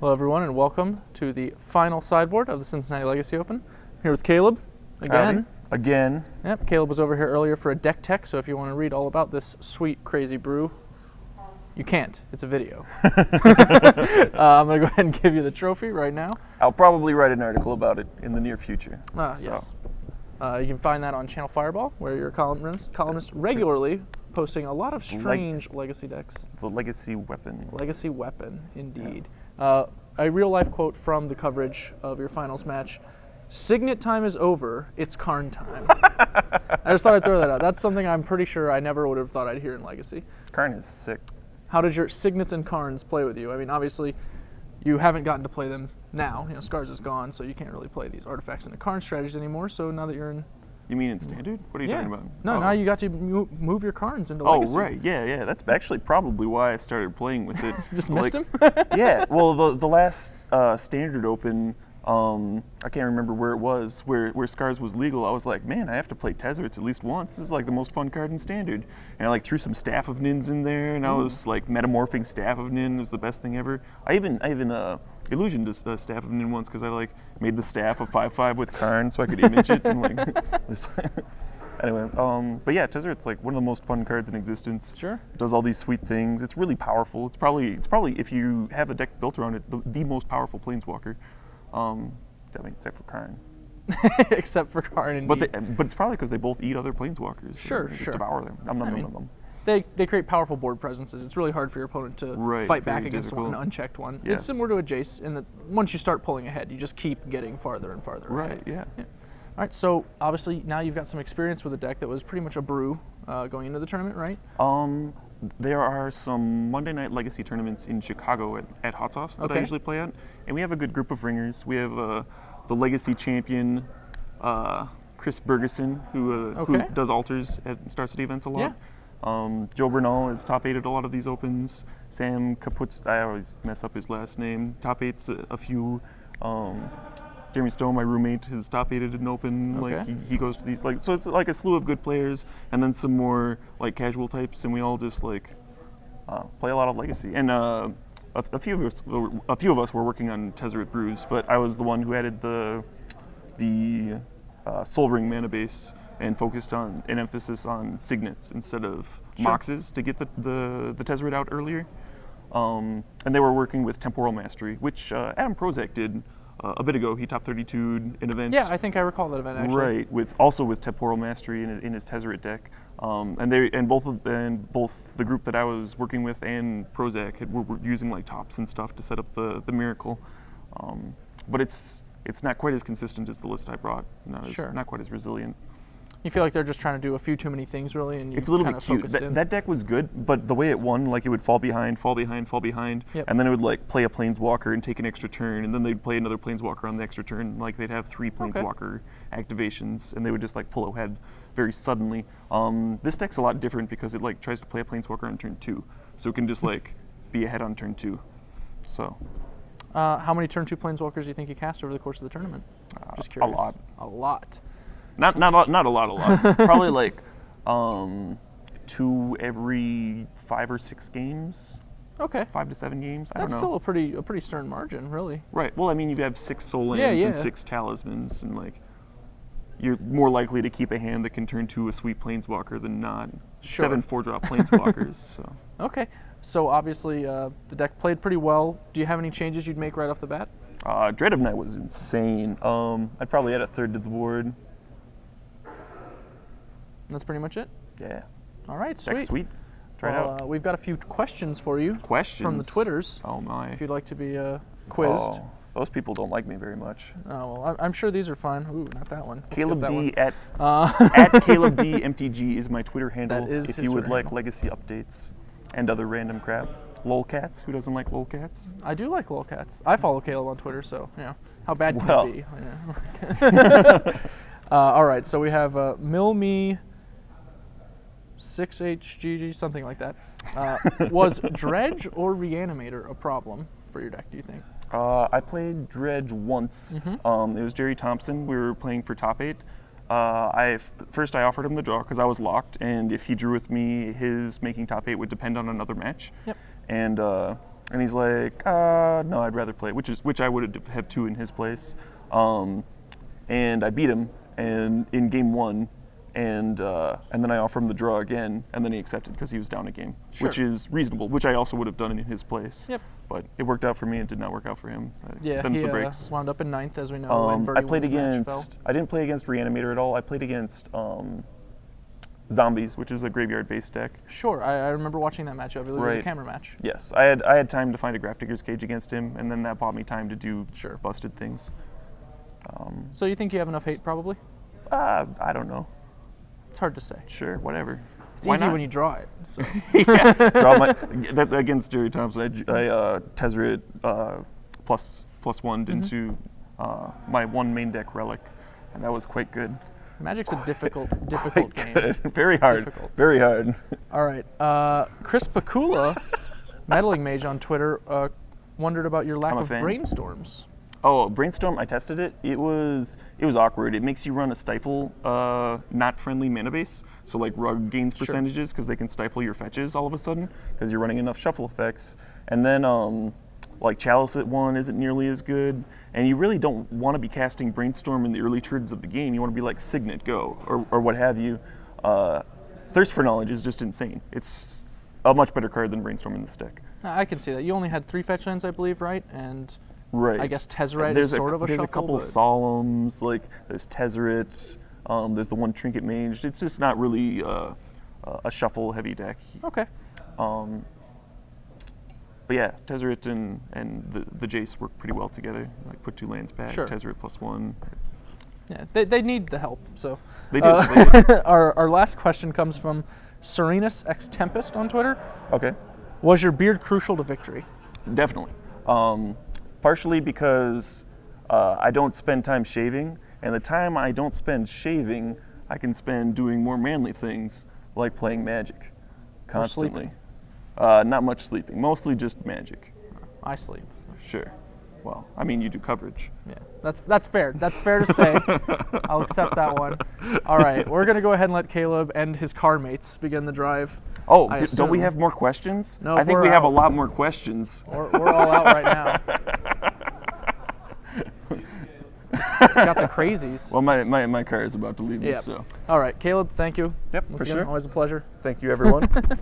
Hello, everyone, and welcome to the final sideboard of the Cincinnati Legacy Open. I'm here with Caleb again. Howdy. Again. Yep, Caleb was over here earlier for a deck tech, so if you want to read all about this sweet, crazy brew, you can't. It's a video. uh, I'm going to go ahead and give you the trophy right now. I'll probably write an article about it in the near future. Ah, So, yes. Uh, you can find that on Channel Fireball, where your columnist, columnist regularly posting a lot of strange legacy decks. The legacy weapon. Legacy weapon, indeed. Uh, a real life quote from the coverage of your finals match Signet time is over, it's Karn time. I just thought I'd throw that out. That's something I'm pretty sure I never would have thought I'd hear in Legacy. Karn is sick. How did your Signets and Karns play with you? I mean, obviously, you haven't gotten to play them now. You know, Scars is gone, so you can't really play these artifacts into Karn strategies anymore. So now that you're in. You mean in standard? What are you yeah. talking about? No, oh. now you got to move your Karns into Oh, Legacy. right. Yeah, yeah. That's actually probably why I started playing with it. Just missed him? yeah. Well, the the last uh, standard open, um, I can't remember where it was, where where Scars was legal. I was like, man, I have to play Tezzerets at least once. This is like the most fun card in standard. And I like threw some Staff of Nins in there, and I was like metamorphing Staff of Nin is the best thing ever. I even I even uh, illusioned a uh, Staff of Nin once because I like made the staff five five with Karn so I could image it and like. this- Anyway, um, but yeah, Tezzeret's like one of the most fun cards in existence. Sure. It does all these sweet things. It's really powerful. It's probably it's probably if you have a deck built around it, the, the most powerful planeswalker. Um, I mean, except for Karn. Except for Karn and But they, but it's probably because they both eat other planeswalkers. Sure, they sure. Devour them. Nom, nom, I nom, mean, nom, nom. they, they create powerful board presences. It's really hard for your opponent to Right, fight back against one, an unchecked one. It's similar to a Jace in that once you start pulling ahead, you just keep getting farther and farther Right. ahead. Yeah. All right, so obviously now you've got some experience with a deck that was pretty much a brew uh, going into the tournament, right? Um, there are some Monday Night Legacy tournaments in Chicago at, at Hot Sauce that Okay. I usually play at, and we have a good group of ringers. We have uh, the Legacy champion, uh, Chris Bergeson, who uh, Okay. who does alters at Star City events a lot. Um, Joe Bernal is top eight at a lot of these opens. Sam Kaputz, I always mess up his last name. Top eight's a, a few. Um, Jeremy Stone, my roommate, is top eight at an open. Like Okay. he, he goes to these like so it's like a slew of good players, and then some more like casual types, and we all just like uh, play a lot of Legacy. And uh, a, a few of us, a few of us were working on Tezzeret Brews, but I was the one who added the the uh, Sol Ring mana base and focused on an emphasis on signets instead of Sure. moxes to get the the, the Tezzeret out earlier. Um, and they were working with Temporal Mastery, which uh, Adam Prosak did uh, a bit ago. He top 32 in an event. Yeah, I think I recall that event actually. Right, with also with temporal mastery in, in his Tezzeret deck, um, and they and both of and both the group that I was working with and Prosak had, were, were using like tops and stuff to set up the the miracle, um, but it's it's not quite as consistent as the list I brought. Not as, Sure. not quite as resilient. You feel like they're just trying to do a few too many things, really, and It's a little bit cute. focused That, in. that deck was good, but the way it won, like it would fall behind, fall behind, fall behind, Yep. and then it would like play a planeswalker and take an extra turn, and then they'd play another planeswalker on the extra turn. Like they'd have three planeswalker activations, and they would just like pull ahead very suddenly. Um, this deck's a lot different because it like tries to play a planeswalker on turn two, so it can just like be ahead on turn two. So uh, how many turn two planeswalkers do you think you cast over the course of the tournament? just Uh, a lot. A lot. Not not a lot, not a lot, a lot. Probably like um, two every five or six games, Okay. five to seven games. I That's don't know. still a pretty a pretty stern margin, really. Right. Well, I mean, you have six Sol lands Yeah, and six talismans, and like, you're more likely to keep a hand that can turn to a sweet planeswalker than not. Sure. Seven four-drop planeswalkers. so Okay. So obviously uh, the deck played pretty well. Do you have any changes you'd make right off the bat? uh, Dread of Night was insane. Um, I'd probably add a third to the board. That's pretty much it. Yeah. All right, sweet. Sweet. Try Well, it out. uh, we've got a few questions for you Questions from the Twitters. Oh my. If you'd like to be uh, quizzed. Oh, those people don't like me very much. Oh, well, I- I'm sure these are fun. Ooh, not that one. Let's Caleb that D one. at Uh, at Caleb D MTG is my Twitter handle. is if you would like handle. legacy updates and other random crap. Lolcats. Who doesn't like lolcats? I do like lolcats. I follow Caleb on Twitter, so you know how bad can Well. it be? Yeah. uh, all right, so we have uh, Milme. 6HGG, something like that. Uh, was Dredge or Reanimator a problem for your deck, do you think? Uh, I played Dredge once. Mm-hmm. Um, it was Jerry Thompson. We were playing for top eight. Uh, I f- first I offered him the draw because I was locked, and if he drew with me, his making top eight would depend on another match. Yep. And uh, and he's like, uh, no, I'd rather play, which is which I would have two in his place. Um, and I beat him, and in game one, and uh, and then I offer him the draw again, and then he accepted because he was down a game, which is reasonable, which I also would have done in his place. Yep. But it worked out for me. It did not work out for him. Yeah, them's he the uh, wound up in ninth, as we know. Um, I played Wind's match fell. against. I didn't play against Reanimator at all. I played against um, Zombies, which is a graveyard-based deck. Sure, I, I remember watching that match. I believe it was a camera match. Yes, I had I had time to find a Grafdigger's Cage against him, and then that bought me time to do Sure. busted things. Um, So you think you have enough hate? Probably. uh, I don't know. It's hard to say. Sure, whatever. It's Why easy not? when you draw it. So. yeah, draw my that, against Jerry Thompson. I uh, Tezzeret uh, plus plus one Mm-hmm. into uh, my one main deck relic, and that was quite good. Magic's a difficult, difficult game. good. Very hard. Difficult. Very hard. All right. Uh, Chris Pikula, meddling mage on Twitter, uh, wondered about your lack of fan. brainstorms. Oh, brainstorm! I tested it. It was it was awkward. It makes you run a stifle, uh, not friendly mana base. So like rug gains percentages because they can stifle your fetches all of a sudden because you're running enough shuffle effects. And then um, like chalice at one isn't nearly as good. And you really don't want to be casting brainstorm in the early turns of the game. You want to be like signet go or or what have you. Uh, Thirst for knowledge is just insane. It's a much better card than brainstorm in this deck. I can see that. You only had three fetch lands, I believe, right? And Right. I guess Tezzeret there's is sort of a There's a couple but- solemns, like there's Tezzeret, um, there's the one Trinket Mage. It's just not really uh, uh, a shuffle heavy deck. okay. Um, but yeah, Tezzeret and, and the, the Jace work pretty well together. Like put two lands back, Sure. Tezzeret plus one. Yeah, they, they need the help. So They do, Uh, they do. our our last question comes from Serenus X Tempest on Twitter. Okay. Was your beard crucial to victory? Definitely. Um, partially because uh, I don't spend time shaving, and the time I don't spend shaving, I can spend doing more manly things like playing Magic constantly. Uh, not much sleeping, mostly just Magic. I sleep. Sure. Well, I mean, you do coverage. Yeah, that's that's fair. That's fair to say. I'll accept that one. All right, we're gonna go ahead and let Caleb and his car mates begin the drive. Oh, d- don't we have more questions? No, I think we have a lot more questions. We're, we're all out right now. It's got the crazies. Well, my, my, my car is about to leave me, so All right, Caleb. Thank you. Yep, Once for again, sure. Always a pleasure. thank you, everyone.